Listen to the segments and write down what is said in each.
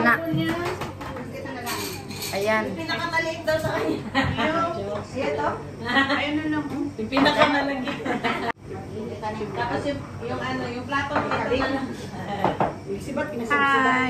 Sana. Ayan. Pinakamaliit daw sa kanya. Ito? Ayun na lang. Pinakamalagit. Tapos yung, yung ano, yung plato ito na lang.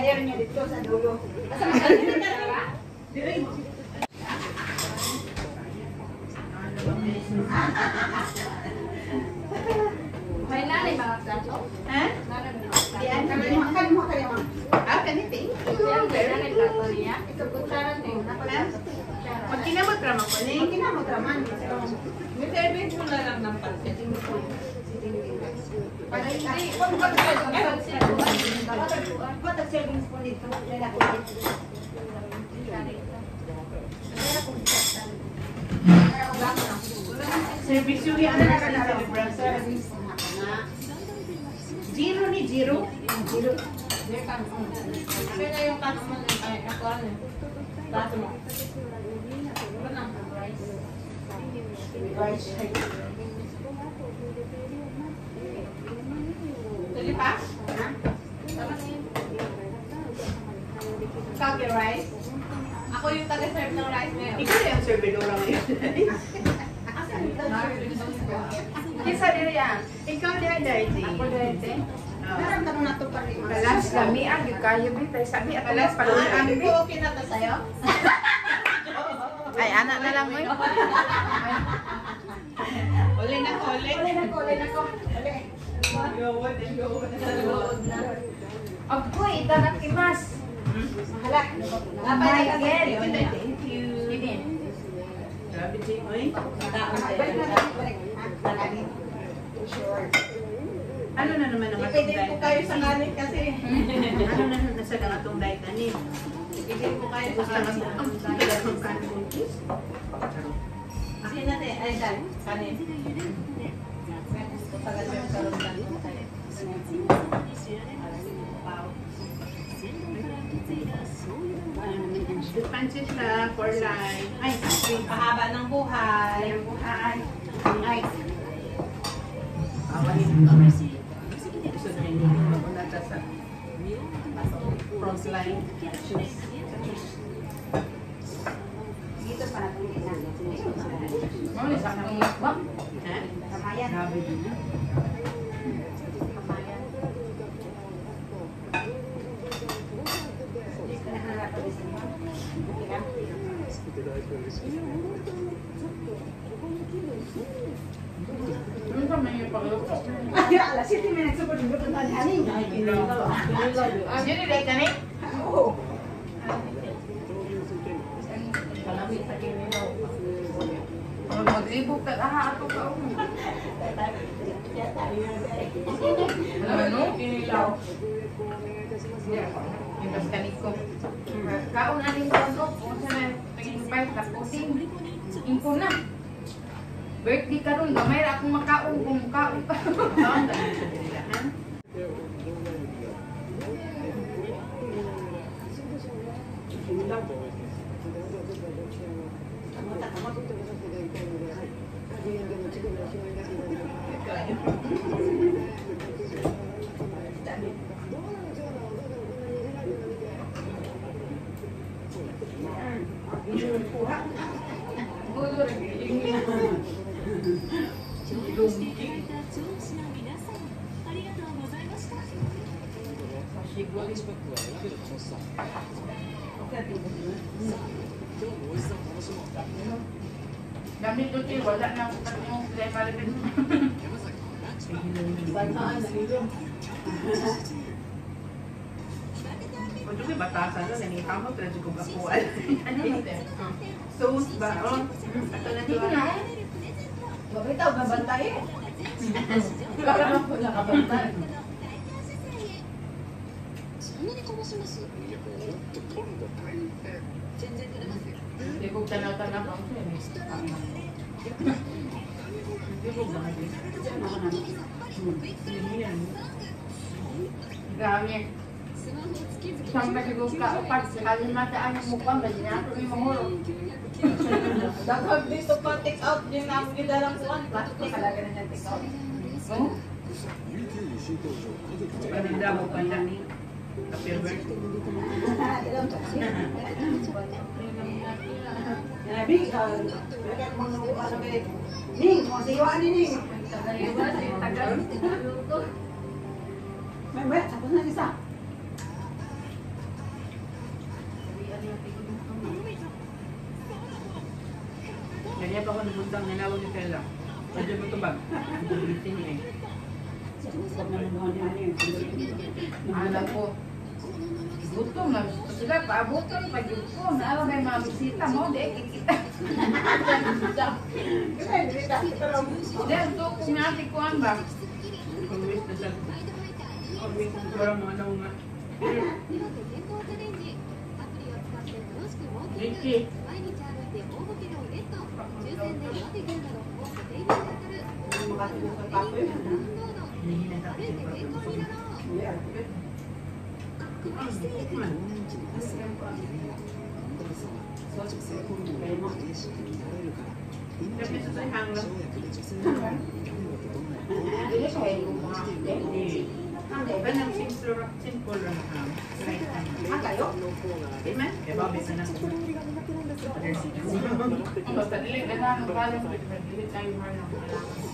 Ayan niya dito sa dulo. Asa masalit na ba? Diretso. May lalay ba? Ha? Lalay ba? Diyan. Kalimuha, kalimuha, kalimuha ma'am. Ah, kaniting. Yan, may nanay plato niya. Ito kutsara din. Kutsara. Pag kinamot raman ko, Hindi, kinamot raman. may service mo na lang ng pansit. Para hindi, pag ang Ba't ang serving spoon dito? Lalaki dito. Service yung yan na ka na celebration. Zero ni zero. Zero. Kaya na yung kaso mo, ay, ako ano, mo. Ano na? Rice. Talipas? Ha? Tama na yun. Kage rice. Ako yung taga-serve ng rice ngayon. Ikaw na yung servidora ngayon. Kisa din yan. Ikaw na Darcy. Ako din. Naramdaman na ito pa rin. Alas, lami ang kayo bitay. Sabi at alas Ah, paluan ano okay na to sa'yo? Ay, anak na lang mo. Uli na ko, uli. Uli na ko, uli na ko. Uli. Gawad and gawad. Agoy, itanakimas. Mahala. Napay na Michael. Thank you. Grabe, Jing. Oy. Balik na balik. Sure. Ano na naman ang atong Ipidin ko diet? kayo sa kanin kasi. Ano na nasa lang atong diet ani? Ipidin ko kayo sa Gusto lang kanin. ang ang tagal ng kanin cheese. Kasi natin, ay dahil, kanin. Sa rondan ko kayo. Wow. The Francis na for life. Ay, Yung pahaba ng buhay. ay, ang buhay. Ay. Awanin cross line Gitu Ay, alas 7 minutes sa pagbuto na ani. Ah, dili dai kani? Oo. Maglibog ka aha ato ka. Ano? Kinilaw. Ibas kaniko. Kaon aning kono, kung sa na puting. Info na. Birthday karon gamay ra akong makaon kung kaon pa. iguales para igual, que não são. Damit doon kayo, wala na ako pati yung problema rin. Kung doon batasan doon, nanihaw mo, pwede kong kapuan. Ano yun? Sauce ba? Oh, ito na ito. Bakit ako nabantay eh? Bakit ako nabantay? んなにこぼしますいやもうもっと取るの大変全然取れますよ Hindi ko tanaw-tanaw ang sila. Hindi ko ba ngayon? Grabe. スマホをつけず Isang masigong ka, pag kalimataan yung mukha, ganyan ako yung mahulog. Daghag dito pa take out din ang gidalang kuan. Plastic talaga na niya take out. Oh? Paninda mo pa yan. Nabi, nih mau siwa nih mau Mbak, tapos na isa. Ganyan pa ako nabundang, nanawag ni Tella. Pwede mo ito betul bang niya. Alam ko. Gutom na. Sila paabuton pag yun ko. Naawa may mga bisita mo. Di, kikita. Dahil to, kung nati ko ang ba? Always na sa... Always na parang mga nga. Ricky. makatulog kay Papo yun. ano? Hindi na natin yung problem. Yeah. Tapi sa hang Gracias.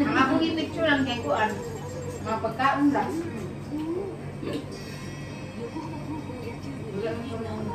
Ang akong i-picture lang kay Kuan. Mga pagkaon lang. Wala nang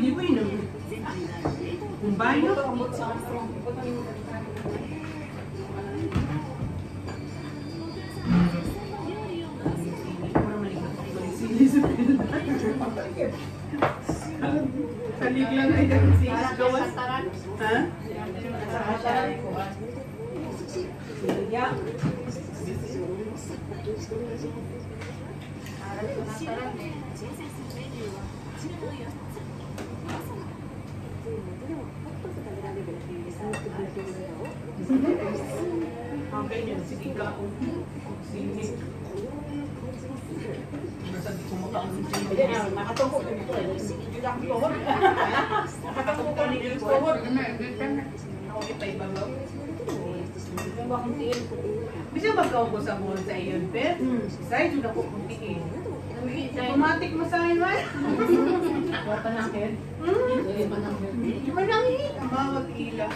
diminuindo. Um banho. Kaliglang ay dapat Ko. Hindi lang tuhod. Nakatako ko ni Diyos ko. Ano, ibig na. Ako ipaibabaw. Yung magkaw ko sa mall sa iyon, Pet? Say, doon ako kuntiin. Automatic masahin man. Wala pa na akin. Hmm? Manangin. Ang bawat ila.